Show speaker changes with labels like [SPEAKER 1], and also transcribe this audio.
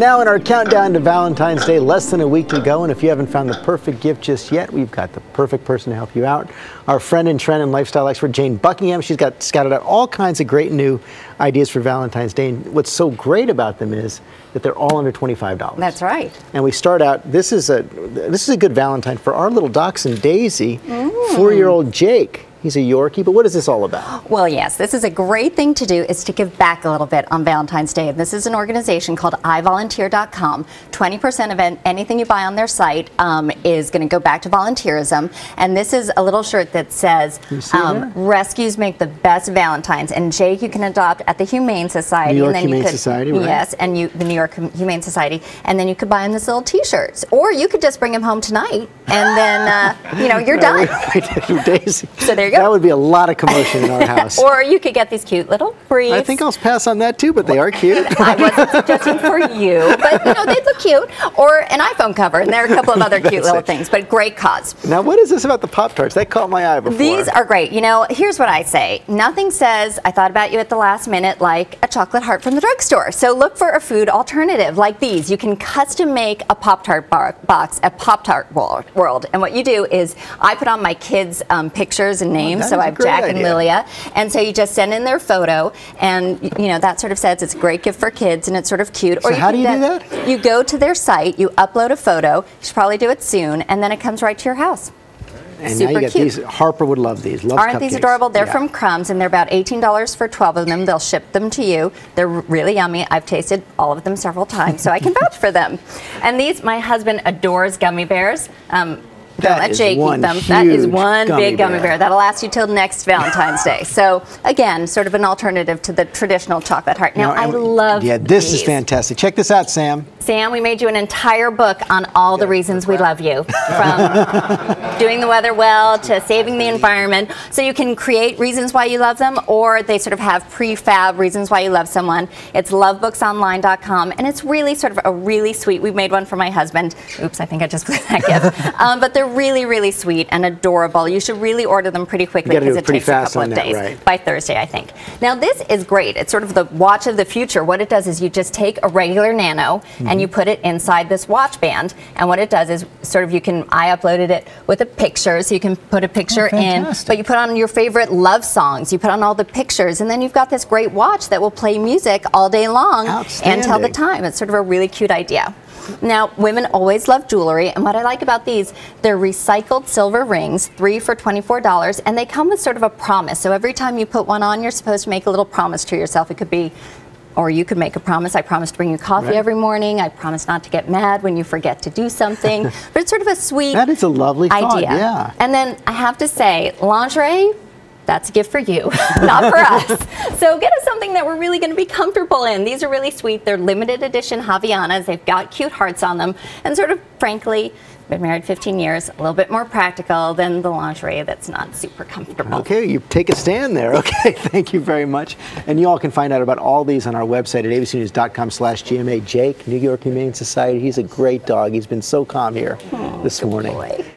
[SPEAKER 1] Now in our countdown to Valentine's Day, less than a week to go, and if you haven't found the perfect gift just yet, we've got the perfect person to help you out. Our friend and trend and lifestyle expert, Jane Buckingham. She's got scouted out all kinds of great new ideas for Valentine's Day. And what's so great about them is that they're all under $25.
[SPEAKER 2] That's right.
[SPEAKER 1] And we start out, this is a this is a good Valentine for our little dachshund Daisy, mm. four-year-old Jake. He's a Yorkie, but what is this all about?
[SPEAKER 2] Well, yes, this is a great thing to do is to give back a little bit on Valentine's Day. And this is an organization called ivolunteer.com. 20% of anything you buy on their site um, is going to go back to volunteerism. And this is a little shirt that says,
[SPEAKER 1] see?
[SPEAKER 2] Rescues make the best Valentines. And Jake, you can adopt at the Humane Society.
[SPEAKER 1] New York
[SPEAKER 2] and then
[SPEAKER 1] Humane
[SPEAKER 2] you could,
[SPEAKER 1] Society, right.
[SPEAKER 2] Yes, and you, the New York Humane Society. And then you could buy him this little t-shirts. Or you could just bring him home tonight and then, uh, you know, you're done. So there you go.
[SPEAKER 1] That would be a lot of commotion in our house.
[SPEAKER 2] or you could get these cute little briefs.
[SPEAKER 1] I think I'll pass on that too, but they are cute.
[SPEAKER 2] I wasn't suggesting for you, but you know they look cute. Or an iPhone cover, and there are a couple of other cute little
[SPEAKER 1] it.
[SPEAKER 2] things. But great cause.
[SPEAKER 1] now, what is this about the Pop Tarts? That caught my eye before.
[SPEAKER 2] These are great. You know, here's what I say. Nothing says I thought about you at the last minute like a chocolate heart from the drugstore. So look for a food alternative like these. You can custom make a Pop Tart box at Pop Tart World. And what you do is I put on my kids' um, pictures and names. so I have Jack and. Lilia. And so you just send in their photo, and you know that sort of says it's a great gift for kids, and it's sort of cute.
[SPEAKER 1] So how do you do that?
[SPEAKER 2] You go to their site, you upload a photo. You should probably do it soon, and then it comes right to your house.
[SPEAKER 1] and
[SPEAKER 2] super
[SPEAKER 1] now you got
[SPEAKER 2] cute.
[SPEAKER 1] these. Harper would love these. Loves
[SPEAKER 2] Aren't these adorable? They're
[SPEAKER 1] Yeah.
[SPEAKER 2] from Crumbs, and they're about $18 for 12 of them. They'll ship them to you. They're really yummy. I've tasted all of them several times, so I can vouch for them. And these, my husband adores gummy bears. Um,
[SPEAKER 1] That
[SPEAKER 2] don't let
[SPEAKER 1] is
[SPEAKER 2] Jake
[SPEAKER 1] one
[SPEAKER 2] eat them. That is one
[SPEAKER 1] gummy
[SPEAKER 2] big gummy
[SPEAKER 1] bear.
[SPEAKER 2] bear. That'll last you till next Valentine's Day. So again, sort of an alternative to the traditional chocolate heart. Now, I
[SPEAKER 1] and-
[SPEAKER 2] love
[SPEAKER 1] Yeah, this is fantastic. Check this out, Sam.
[SPEAKER 2] Sam, we made you an entire book on all the reasons we love you, from doing the weather well to saving the environment. So you can create reasons why you love them, or they sort of have prefab reasons why you love someone. It's lovebooksonline.com, and it's really sort of a really sweet. We made one for my husband. Oops, I think I just blew that gift. Um, but they're really, really sweet and adorable. You should really order them pretty quickly because
[SPEAKER 1] it
[SPEAKER 2] it
[SPEAKER 1] pretty
[SPEAKER 2] takes a couple of
[SPEAKER 1] that,
[SPEAKER 2] days
[SPEAKER 1] right.
[SPEAKER 2] by Thursday, I think. Now, this is great. It's sort of the watch of the future. What it does is you just take a regular Nano and you
[SPEAKER 1] Mm-hmm.
[SPEAKER 2] put it inside this watch band. And what it does is sort of you can, I uploaded it with a picture, so you can put a picture in,
[SPEAKER 1] Oh, fantastic.
[SPEAKER 2] but you put on your favorite love songs, you put on all the pictures, and then you've got this great watch that will play music all day long and tell the time. It's sort of a really cute idea. Now, women always love jewelry, and what I like about these, they're recycled silver rings, three for $24, and they come with sort of a promise. So every time you put one on, you're supposed to make a little promise to yourself. It could be, or you could make a promise. I promise to bring you coffee
[SPEAKER 1] Right.
[SPEAKER 2] every morning. I promise not to get mad when you forget to do something. but it's sort of a sweet
[SPEAKER 1] That is a lovely thought,
[SPEAKER 2] idea.
[SPEAKER 1] yeah.
[SPEAKER 2] And then I have to say, lingerie, that's a gift for you, not for us. So get us something that we're really going to be comfortable in. These are really sweet. They're limited edition Havaianas. They've got cute hearts on them. And sort of, frankly, been married 15 years, a little bit more practical than the lingerie that's not super comfortable.
[SPEAKER 1] Okay, you take a stand there. Okay, thank you very much. And you all can find out about all these on our website at abcnews.com slash GMA. Jake, New York Humane Society, he's a great dog. He's been so calm here oh, this morning.
[SPEAKER 2] boy.